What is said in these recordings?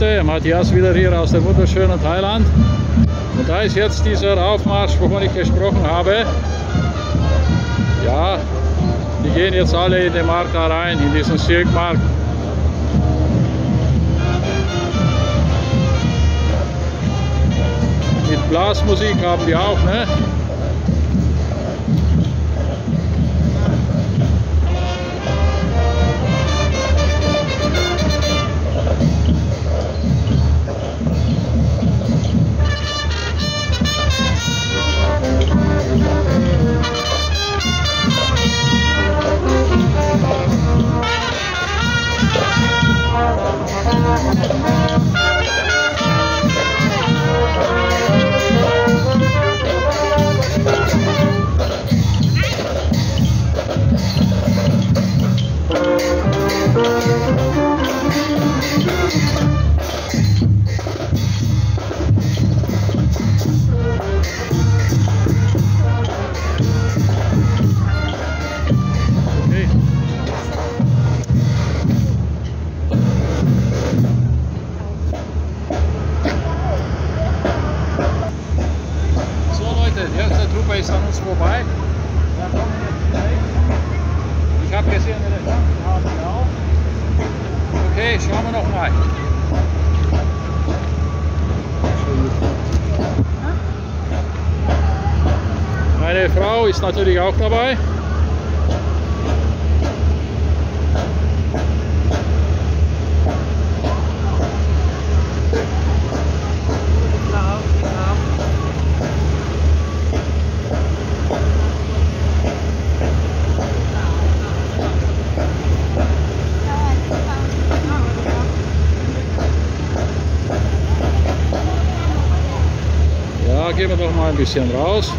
Leute, Matthias wieder hier aus dem wunderschönen Thailand. Und da ist jetzt dieser Aufmarsch, wovon ich gesprochen habe. Ja, die gehen jetzt alle in den Markt da rein, in diesen Silkmarkt. Mit Blasmusik haben die auch, ne? Gleich. Ich habe gesehen, Elefanten haben wir auch. Okay, schauen wir noch mal. Meine Frau ist natürlich auch dabei. Ja, gehen wir doch mal ein bisschen raus.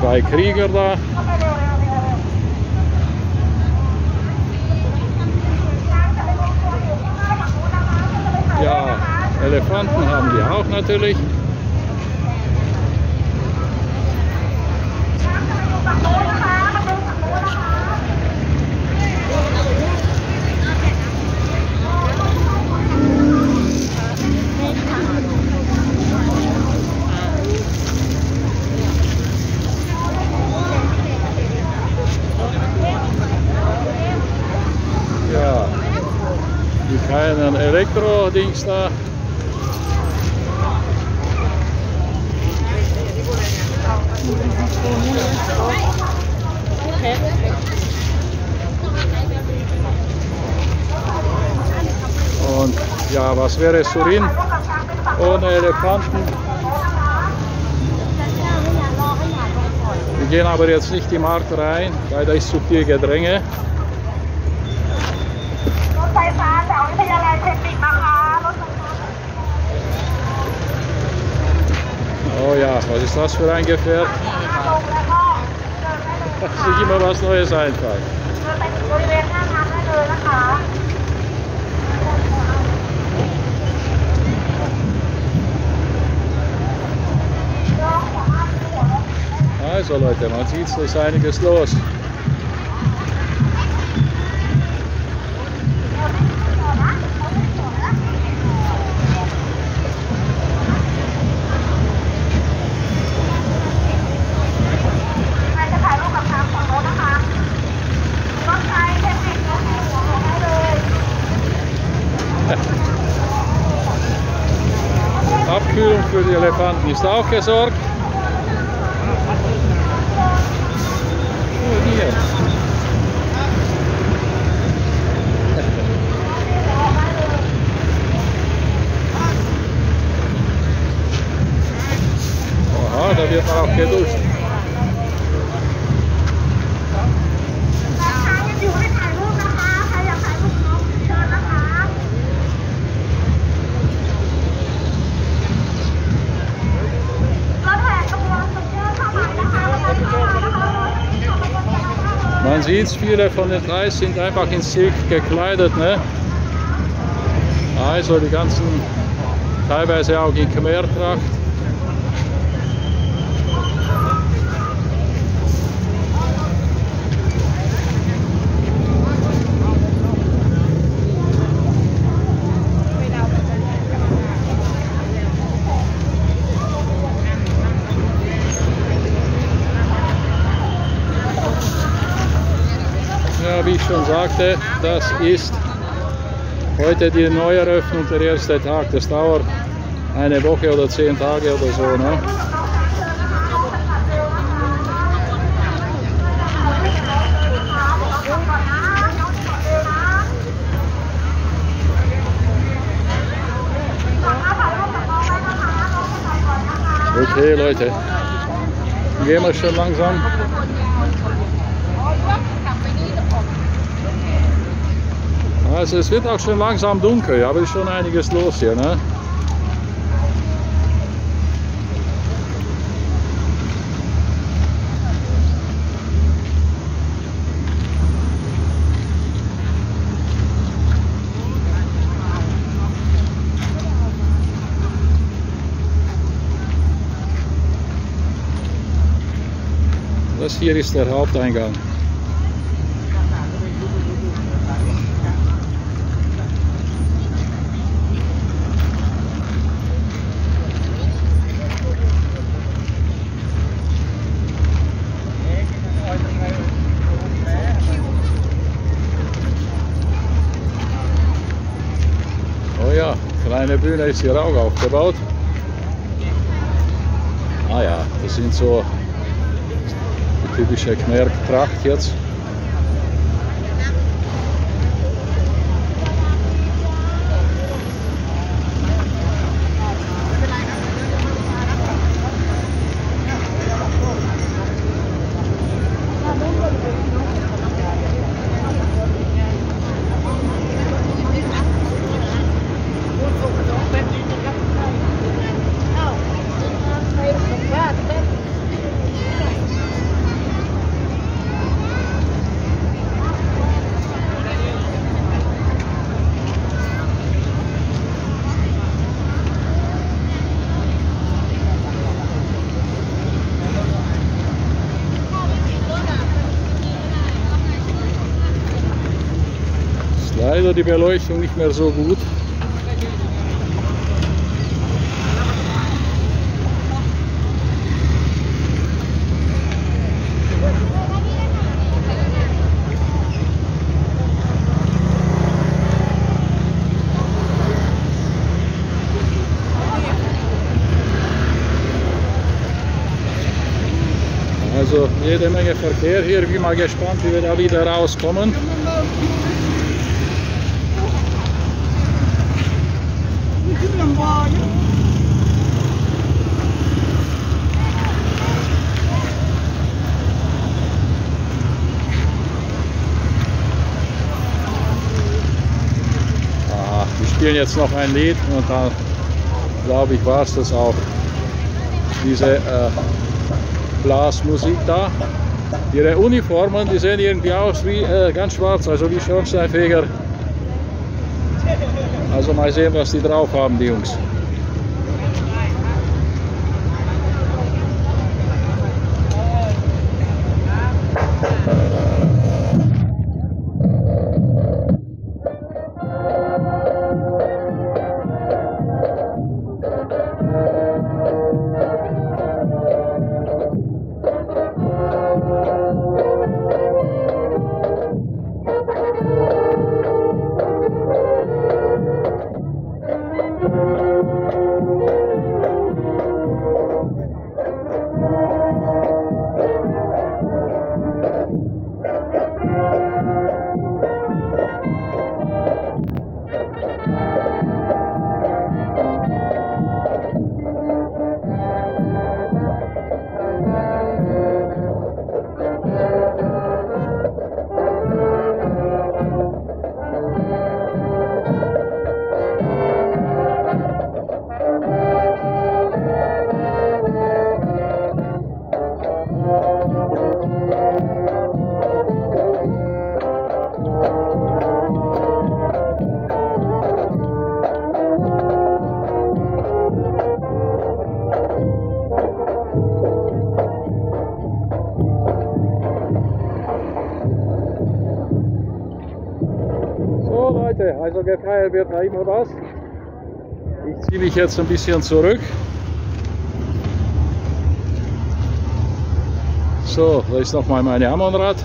Zwei Krieger da. Ja, Elefanten haben die auch natürlich. Ja, die kleinen Elektro-Dings da. Und ja, was wäre Surin ohne Elefanten? Wir gehen aber jetzt nicht den Markt rein, weil da ist zu viel Gedränge. จากวิทยาลัยเทคนิคนะคะรถไฟฟ้า Oh ja, was ist das für ein Gefährt? ลงแล้วก็เดินได้เลยค่ะ Sich immer was Neues einfallen. เดินไปถึงบ Elefanten ist auch gesorgt. Oh, hier. Aha, da wird man auch geduscht. Man sieht, viele von den drei sind einfach in Silk gekleidet. Ne? Also die ganzen, teilweise auch in Khmer-Tracht. Ja, wie ich schon sagte, das ist heute die Neueröffnung, der erste Tag. Das dauert eine Woche oder zehn Tage oder so. Ne? Okay, Leute. Gehen wir schon langsam. Also es wird auch schon langsam dunkel, aber ist schon einiges los hier. Ne? Das hier ist der Haupteingang. Oh ja, kleine Bühne ist hier auch aufgebaut. Ah ja, das sind so typische Kmerk-Tracht jetzt. Leider die Beleuchtung nicht mehr so gut. Also jede Menge Verkehr hier. Ich bin mal gespannt, wie wir da wieder rauskommen. Ah, wir spielen jetzt noch ein Lied und dann glaube ich war es das auch. Diese äh, Blasmusik da. Ihre Uniformen, die sehen irgendwie aus wie äh, ganz schwarz, also wie Schornsteinfeger. Also mal sehen, was die drauf haben, die Jungs. Leute, also gefeiert wird da immer was? Ich ziehe mich jetzt ein bisschen zurück. So, da ist nochmal meine Ammonrad.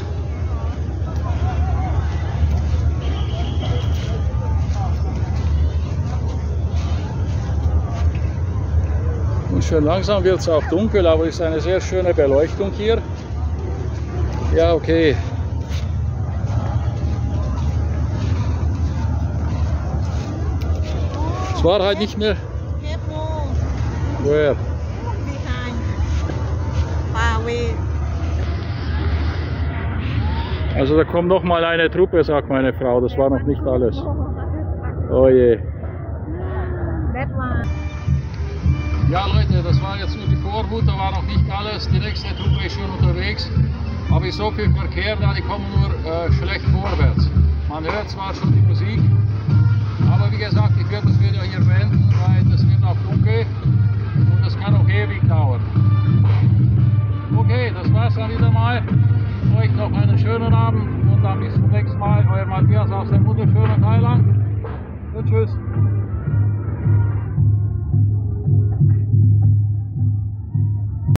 Und schön langsam wird es auch dunkel, aber es ist eine sehr schöne Beleuchtung hier. Ja, okay. Es war halt nicht mehr. Where? behind. Far. Also da kommt noch mal eine Truppe, sagt meine Frau. Das war noch nicht alles. Oh je. Ja Leute, das war jetzt nur die Vorhut, da war noch nicht alles. Die nächste Truppe ist schon unterwegs. Aber ist so viel Verkehr da, die kommen nur äh, schlecht vorwärts. Man hört zwar schon die Musik, sage ich mal. Euch noch einen schönen Abend und dann bis zum nächsten Mal. Euer Matthias aus dem wunderschönen Thailand. Und tschüss.